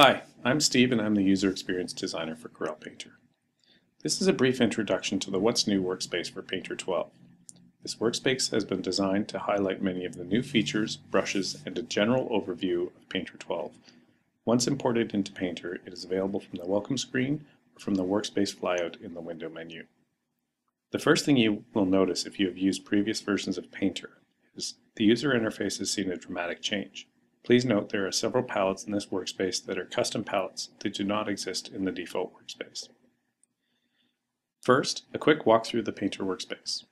Hi, I'm Steve and I'm the User Experience Designer for Corel Painter. This is a brief introduction to the What's New workspace for Painter 12. This workspace has been designed to highlight many of the new features, brushes, and a general overview of Painter 12. Once imported into Painter, it is available from the welcome screen or from the workspace flyout in the window menu. The first thing you will notice if you have used previous versions of Painter is the user interface has seen a dramatic change. Please note there are several palettes in this workspace that are custom palettes that do not exist in the default workspace. First, a quick walkthrough of the Painter workspace.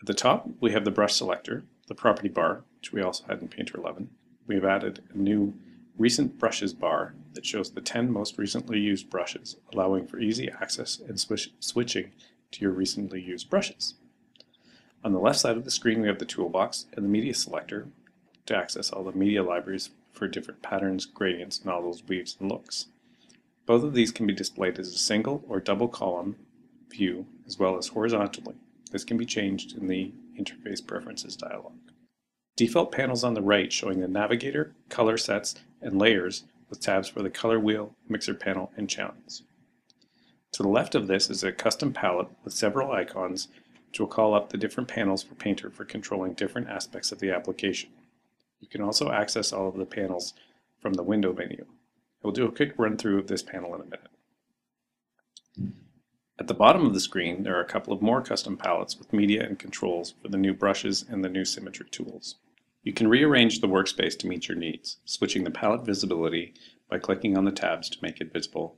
At the top, we have the brush selector, the property bar, which we also had in Painter 11. We have added a new recent brushes bar that shows the 10 most recently used brushes, allowing for easy access and switch switching to your recently used brushes. On the left side of the screen we have the toolbox and the media selector to access all the media libraries for different patterns, gradients, nozzles, weaves, and looks. Both of these can be displayed as a single or double column view as well as horizontally. This can be changed in the Interface Preferences dialog. Default panels on the right showing the navigator, color sets, and layers with tabs for the color wheel, mixer panel, and channels. To the left of this is a custom palette with several icons which will call up the different panels for Painter for controlling different aspects of the application. You can also access all of the panels from the window menu. We'll do a quick run through of this panel in a minute. At the bottom of the screen, there are a couple of more custom palettes with media and controls for the new brushes and the new symmetry tools. You can rearrange the workspace to meet your needs, switching the palette visibility by clicking on the tabs to make it visible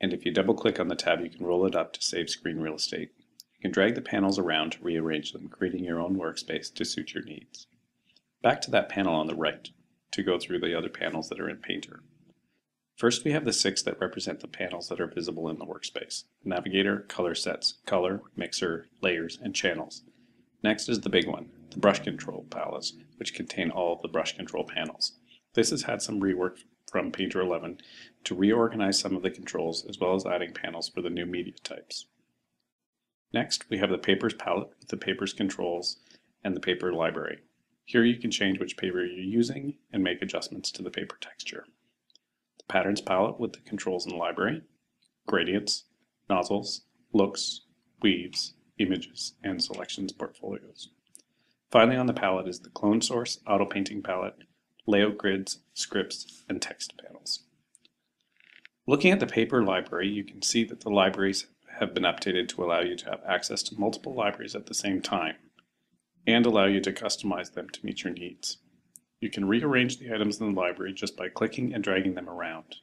and if you double click on the tab you can roll it up to save screen real estate. You can drag the panels around to rearrange them, creating your own workspace to suit your needs. Back to that panel on the right to go through the other panels that are in Painter. First we have the six that represent the panels that are visible in the workspace. Navigator, color sets, color, mixer, layers, and channels. Next is the big one, the brush control palettes, which contain all of the brush control panels. This has had some rework from Painter 11 to reorganize some of the controls as well as adding panels for the new media types. Next, we have the Papers palette with the Papers controls and the paper library. Here you can change which paper you're using and make adjustments to the paper texture. The Patterns palette with the controls in the library, gradients, nozzles, looks, weaves, images, and selections portfolios. Finally on the palette is the Clone Source Auto Painting palette layout grids, scripts, and text panels. Looking at the paper library, you can see that the libraries have been updated to allow you to have access to multiple libraries at the same time and allow you to customize them to meet your needs. You can rearrange the items in the library just by clicking and dragging them around.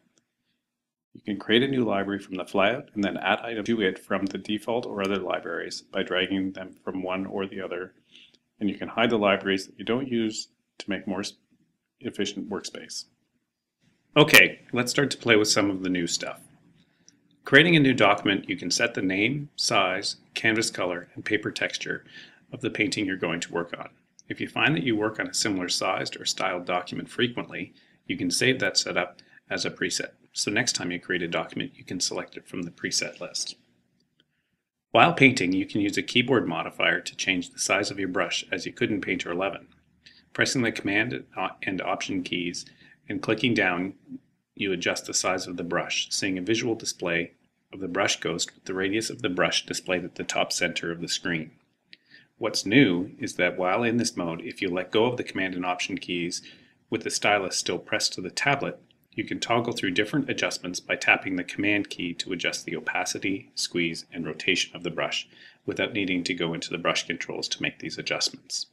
You can create a new library from the flyout and then add items to it from the default or other libraries by dragging them from one or the other. And you can hide the libraries that you don't use to make more efficient workspace. Okay, let's start to play with some of the new stuff. Creating a new document, you can set the name, size, canvas color, and paper texture of the painting you're going to work on. If you find that you work on a similar sized or styled document frequently, you can save that setup as a preset. So next time you create a document, you can select it from the preset list. While painting, you can use a keyboard modifier to change the size of your brush as you could in Painter 11. Pressing the Command and Option keys and clicking down, you adjust the size of the brush, seeing a visual display of the brush ghost with the radius of the brush displayed at the top center of the screen. What's new is that while in this mode, if you let go of the Command and Option keys with the stylus still pressed to the tablet, you can toggle through different adjustments by tapping the Command key to adjust the opacity, squeeze, and rotation of the brush without needing to go into the brush controls to make these adjustments.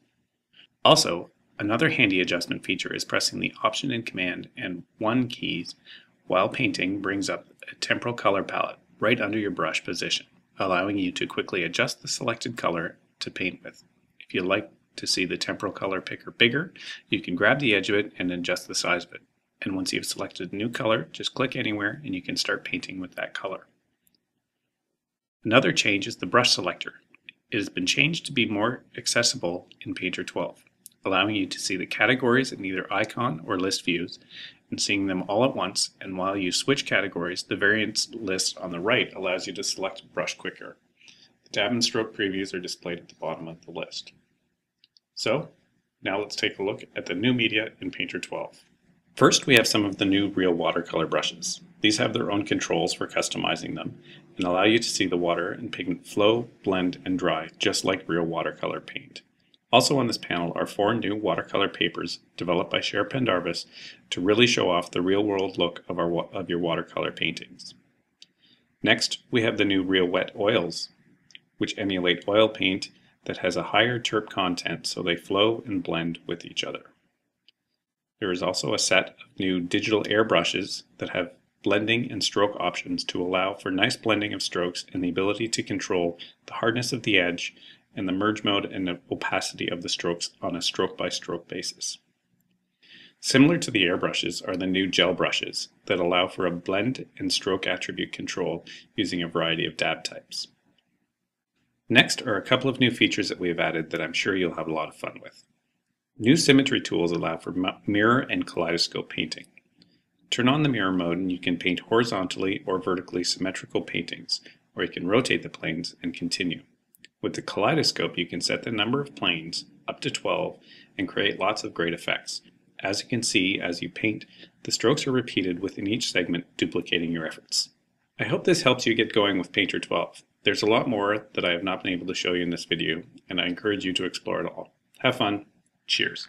Also, Another handy adjustment feature is pressing the Option and Command and 1 keys while painting brings up a temporal color palette right under your brush position, allowing you to quickly adjust the selected color to paint with. If you like to see the temporal color picker bigger, you can grab the edge of it and adjust the size of it. And once you've selected a new color, just click anywhere and you can start painting with that color. Another change is the brush selector. It has been changed to be more accessible in Painter 12 allowing you to see the categories in either icon or list views and seeing them all at once. And while you switch categories, the variants list on the right allows you to select brush quicker. Dab and stroke previews are displayed at the bottom of the list. So now let's take a look at the new media in Painter 12. First, we have some of the new Real watercolor brushes. These have their own controls for customizing them and allow you to see the water and pigment flow, blend, and dry just like real watercolor paint. Also on this panel are four new watercolor papers developed by Cher Pendarvis to really show off the real-world look of, our, of your watercolor paintings. Next, we have the new Real Wet oils, which emulate oil paint that has a higher terp content so they flow and blend with each other. There is also a set of new digital airbrushes that have blending and stroke options to allow for nice blending of strokes and the ability to control the hardness of the edge and the merge mode and opacity of the strokes on a stroke by stroke basis. Similar to the airbrushes are the new gel brushes that allow for a blend and stroke attribute control using a variety of dab types. Next are a couple of new features that we have added that I'm sure you'll have a lot of fun with. New symmetry tools allow for mirror and kaleidoscope painting. Turn on the mirror mode and you can paint horizontally or vertically symmetrical paintings, or you can rotate the planes and continue. With the kaleidoscope, you can set the number of planes up to 12 and create lots of great effects. As you can see, as you paint, the strokes are repeated within each segment, duplicating your efforts. I hope this helps you get going with Painter 12. There's a lot more that I have not been able to show you in this video, and I encourage you to explore it all. Have fun. Cheers.